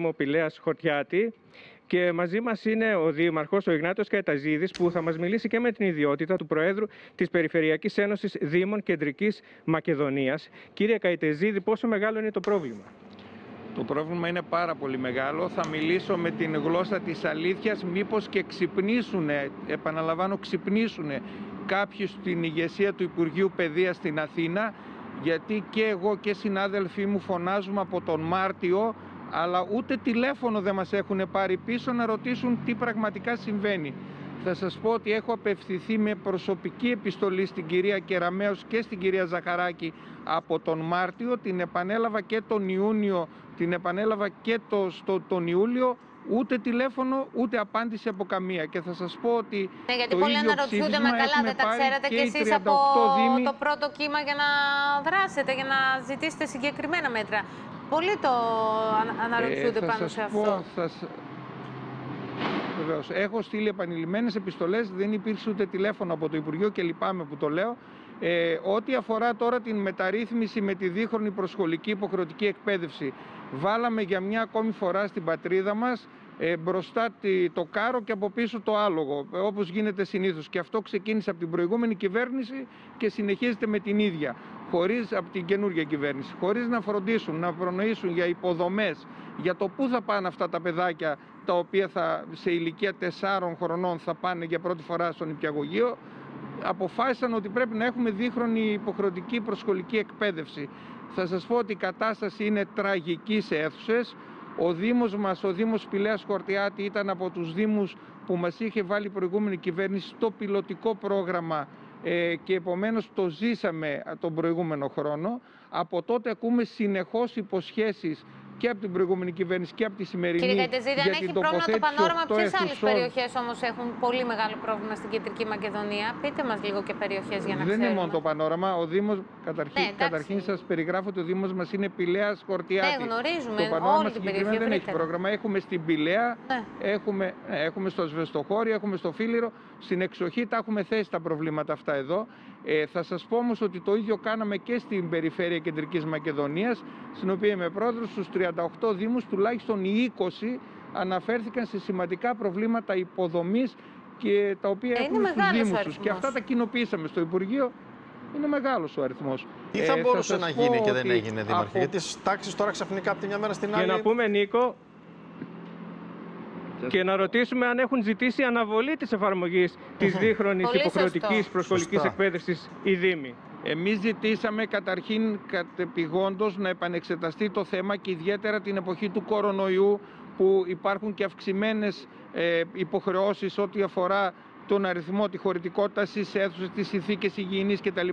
Δήμο Πηλέας Χορτιάτη και μαζί μας είναι ο Δήμαρχος, ο Ιγνάτος Καϊταζίδη, που θα μας μιλήσει και με την ιδιότητα του Προέδρου της Περιφερειακής Ένωσης Δήμων Κεντρικής Μακεδονίας. Κύριε Καϊταζίδη, πόσο μεγάλο είναι το πρόβλημα; Το πρόβλημα είναι πάρα πολύ μεγάλο. Θα μιλήσω με την γλώσσα της αλήθειας, μήπως και ξυπνήσουν, επαναλαμβάνω ξυπνήσουν κάποιοι στην ηγεσία του Υπουργείου Παιδείας στην Αθήνα, γιατί και εγώ και συνάδελφοί μου φωνάζουμε από τον Μάρτιο, αλλά ούτε τηλέφωνο δεν μας έχουν πάρει πίσω να ρωτήσουν τι πραγματικά συμβαίνει. Θα σας πω ότι έχω απευθυνθεί με προσωπική επιστολή στην κυρία Κεραμέως και στην κυρία Ζαχαράκη από τον Μάρτιο, την επανέλαβα και τον Ιούνιο, την επανέλαβα και το, στο, τον Ιούλιο, ούτε τηλέφωνο, ούτε απάντηση από καμία. Και θα σας πω ότι Ναι, γιατί το πολλοί ίδιο αναρωτιούνται ψήφισμα με καλά, έχουμε δεν τα πάρει ξέρετε και κι οι εσείς 38 από δήμοι. το πρώτο κύμα για να δράσετε, για να ζητήσετε συγκεκριμένα μέτρα. Πολλοί το ανα- αναρωτιούνται Ε, θα πάνω σας σε πω, αυτό. θα σ- Βεβαίως. Έχω στείλει επανειλημμένες επιστολές, δεν υπήρξε ούτε τηλέφωνο από το Υπουργείο και λυπάμαι που το λέω. Ε, ό,τι αφορά τώρα την μεταρρύθμιση με τη δίχρονη προσχολική υποχρεωτική εκπαίδευση, βάλαμε για μια ακόμη φορά στην πατρίδα μας ε, μπροστά τη- το κάρο και από πίσω το άλογο, ε, όπως γίνεται συνήθως. Και αυτό ξεκίνησε από την προηγούμενη κυβέρνηση και συνεχίζεται με την ίδια, χωρίς, από την καινούργια κυβέρνηση, χωρίς να φροντίσουν, να προνοήσουν για υποδομές, για το πού θα πάνε αυτά τα παιδάκια τα οποία θα, σε ηλικία 4 χρονών θα πάνε για πρώτη φορά στον υπηαγωγείο, αποφάσισαν ότι πρέπει να έχουμε δίχρονη υποχρεωτική προσχολική εκπαίδευση. Θα σας πω ότι η κατάσταση είναι τραγική σε αίθουσες. Ο Δήμος μας, ο Δήμος Πηλέας Χορτιάτη ήταν από τους Δήμους που μας είχε βάλει η προηγούμενη κυβέρνηση στο πιλωτικό πρόγραμμα ε, και επομένως το ζήσαμε τον προηγούμενο χρόνο. Από τότε ακούμε συνεχώς υποσχέσεις και από την προηγούμενη κυβέρνηση και από τη σημερινή Κύριε Καϊτεζίδη, αν για έχει την πρόβλημα το τοποθέτηση πανόραμα, οκτώ ποιε άλλες αιθουσών. περιοχές όμως έχουν πολύ μεγάλο πρόβλημα στην κεντρική Μακεδονία. Πείτε μας λίγο και περιοχές για να Δεν ξέρουμε. είναι μόνο το πανόραμα. Ο Δήμος, καταρχήν, Ναι, εντάξει. καταρχήν σας περιγράφω ότι ο Δήμος μας είναι Πηλέας Χορτιάτη. Ναι, γνωρίζουμε Το πανόραμα όλη την συγκεκριμένα περιοχή δεν έχει ευρύτερα. πρόγραμμα. Έχουμε στην Πηλαία, Ναι. έχουμε, ναι, έχουμε στο Σβεστοχώρι, έχουμε στο Φίλιρο. Στην εξοχή τα έχουμε θέσει τα προβλήματα αυτά εδώ. Ε, θα σας πω όμως ότι το ίδιο κάναμε και στην περιφέρεια Κεντρικής Μακεδονίας, στην οποία είμαι πρόεδρος, στους 38 Δήμους, τουλάχιστον οι 20 αναφέρθηκαν σε σημαντικά προβλήματα υποδομής και τα οποία Ε, είναι έχουν στους μεγάλος ο Δήμους τους. αριθμός. Και αυτά τα κοινοποιήσαμε στο Υπουργείο. Είναι μεγάλος ο αριθμός. Τι θα Ε, μπορούσε σας να πω γίνει και δεν ότι έγινε, Δήμαρχε. από- Γιατί στις τάξεις τώρα ξαφνικά από τη μια μέρα στην Και άλλη. να πούμε, Νίκο, και να ρωτήσουμε αν έχουν ζητήσει αναβολή της εφαρμογής της δίχρονης Πολύ υποχρεωτικής σωστό. προσχολικής Σωστά. εκπαίδευσης οι Δήμοι. Εμείς ζητήσαμε καταρχήν κατεπηγόντως να επανεξεταστεί το θέμα και ιδιαίτερα την εποχή του κορονοϊού που υπάρχουν και αυξημένες ε, υποχρεώσεις ό,τι αφορά τον αριθμό, τη χωρητικότητα στις αίθουσες, τις συνθήκες υγιεινής κτλ.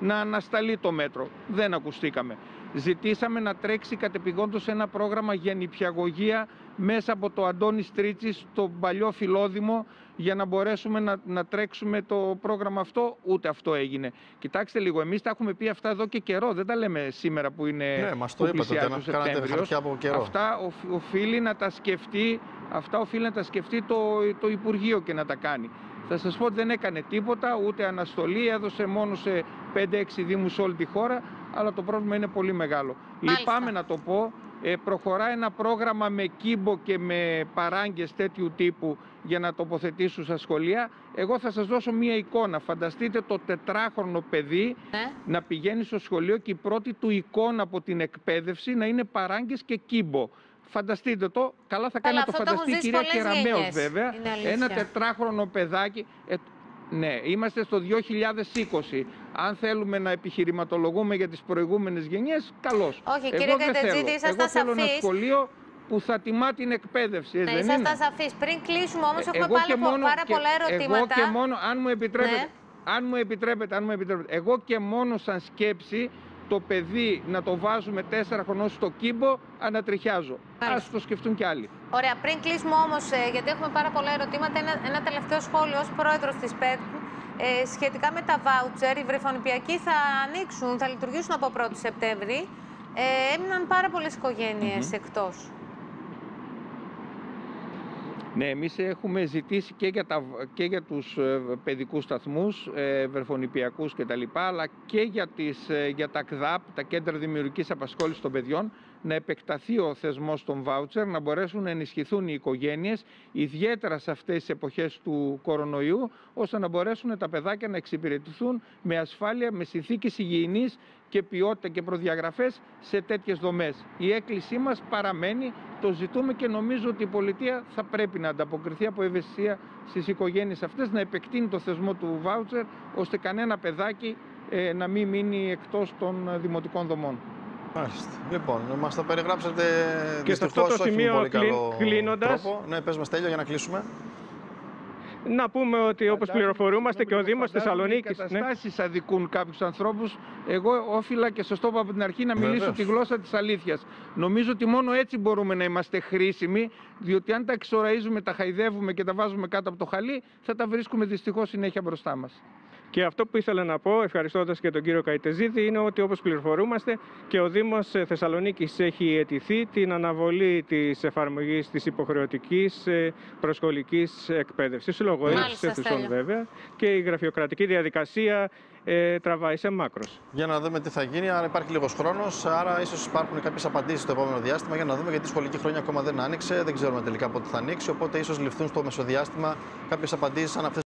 να ανασταλεί το μέτρο. Δεν ακουστήκαμε. Ζητήσαμε να τρέξει κατεπηγόντως ένα πρόγραμμα για νηπιαγωγία μέσα από το Αντώνη Στρίτσι στο παλιό Φιλόδημο για να μπορέσουμε να, να τρέξουμε το πρόγραμμα αυτό. Ούτε αυτό έγινε. Κοιτάξτε λίγο, εμείς τα έχουμε πει αυτά εδώ και καιρό. Δεν τα λέμε σήμερα που είναι Ναι, μας το που είπατε, πλησιάζει ότι ο κάνατε Σεπτέμβριος. χαρτιά από καιρό. Αυτά οφ- οφείλει να τα σκεφτεί, αυτά οφείλει να τα σκεφτεί το, το Υπουργείο και να τα κάνει. Θα σας πω ότι δεν έκανε τίποτα, ούτε αναστολή, έδωσε μόνο σε 5-6 δήμους σε όλη τη χώρα, αλλά το πρόβλημα είναι πολύ μεγάλο. Μάλιστα. Λυπάμαι να το πω, ε, προχωρά ένα πρόγραμμα με κύμπο και με παράγκες τέτοιου τύπου για να τοποθετήσουν στα σχολεία. Εγώ θα σας δώσω μία εικόνα. Φανταστείτε το τετράχρονο παιδί Ναι. να πηγαίνει στο σχολείο και η πρώτη του εικόνα από την εκπαίδευση να είναι παράγκες και κύμπο. Φανταστείτε το, καλά θα κάνει Καλά, να το αυτό το έχουν φανταστεί η ζήσει κυρία πολλές Κεραμέως γενιές, βέβαια. είναι αλήθεια. Ένα τετράχρονο παιδάκι, ε, ναι, είμαστε στο 2020. Αν θέλουμε να επιχειρηματολογούμε για τις προηγούμενες γενιές, καλώς. Όχι, Εγώ κύριε δεν Κατετζίδη, θέλω. ήσασταν Εγώ θέλω ένα σαφείς. σχολείο που θα τιμά την εκπαίδευση, έτσι Ναι, δεν είναι; ήσασταν σαφεί. Πριν κλείσουμε όμως, έχουμε Εγώ πάλι και πο- μόνο- πάρα και- πολλά ερωτήματα. Εγώ και μόνο, αν μου επιτρέπετε, Ναι. αν μου επιτρέπετε, αν μου επιτρέπετε, εγώ και μόνο σαν σκέψη το παιδί να το βάζουμε τέσσερα χρονών στο κύμπο, ανατριχιάζω. Μάλιστα. Ας το σκεφτούν κι άλλοι. Ωραία, πριν κλείσουμε όμως, γιατί έχουμε πάρα πολλά ερωτήματα, ένα, ένα τελευταίο σχόλιο ως πρόεδρος της ΠΕΤ. Ε, σχετικά με τα βάουτσερ, οι βρεφονιπιακοί θα ανοίξουν, θα λειτουργήσουν από 1η Σεπτέμβρη. Ε, έμειναν πάρα πολλές οικογένειες εκτός. Ναι, εμείς έχουμε ζητήσει και για, τα, και για τους ε, παιδικούς σταθμούς, ε, βρεφονιπιακούς κτλ. αλλά και για, τις, ε, για τα ΚΔΑΠ, τα Κέντρα Δημιουργικής Απασχόλησης των Παιδιών, να επεκταθεί ο θεσμός των βάουτσερ, να μπορέσουν να ενισχυθούν οι οικογένειες, ιδιαίτερα σε αυτές τις εποχές του κορονοϊού, ώστε να μπορέσουν τα παιδάκια να εξυπηρετηθούν με ασφάλεια, με συνθήκες υγιεινής και ποιότητα και προδιαγραφές σε τέτοιες δομές. Η έκκλησή μας παραμένει, το ζητούμε και νομίζω ότι η πολιτεία θα πρέπει να ανταποκριθεί από ευαισθησία στις οικογένειες αυτές, να επεκτείνει το θεσμό του βάουτσερ, ώστε κανένα παιδάκι ε, να μην μείνει εκτός των ε, δημοτικών δομών. Μάλιστα. Λοιπόν, μας τα περιγράψατε Και σε αυτό δυστυχώς το όχι με σημείο πολύ κλει- καλό κλείνοντας- τρόπο. Ναι, πες μας τέλειο για να κλείσουμε. Να πούμε ότι όπως Φαντάζομαι, πληροφορούμαστε και ο συγγνώμη, Δήμος φαντάζομαι Θεσσαλονίκης... Οι ναι. καταστάσεις αδικούν κάποιους ανθρώπους. Εγώ όφιλα και σωστό είπα από την αρχή να μιλήσω Βεβαίως. τη γλώσσα της αλήθειας. Νομίζω ότι μόνο έτσι μπορούμε να είμαστε χρήσιμοι, διότι αν τα εξοραίζουμε, τα χαϊδεύουμε και τα βάζουμε κάτω από το χαλί, θα τα βρίσκουμε δυστυχώς συνέχεια μπροστά μας. Και αυτό που ήθελα να πω, ευχαριστώντας και τον κύριο Καϊτεζίδη, είναι ότι όπως πληροφορούμαστε και ο Δήμος Θεσσαλονίκης έχει αιτηθεί την αναβολή της εφαρμογής της υποχρεωτικής προσχολικής εκπαίδευσης. Λόγω Μάλιστα, έλλειψη αιθουσών Στέλιο. βέβαια και η γραφειοκρατική διαδικασία ε, τραβάει σε μάκρος. Για να δούμε τι θα γίνει, αν υπάρχει λίγος χρόνος. Άρα, ίσως υπάρχουν κάποιες απαντήσεις στο επόμενο διάστημα για να δούμε γιατί η σχολική χρονιά ακόμα δεν άνοιξε. Δεν ξέρουμε τελικά πότε θα ανοίξει. Οπότε, ίσως ληφθούν στο μεσοδιάστημα κάποιες απαντήσεις αν αυτές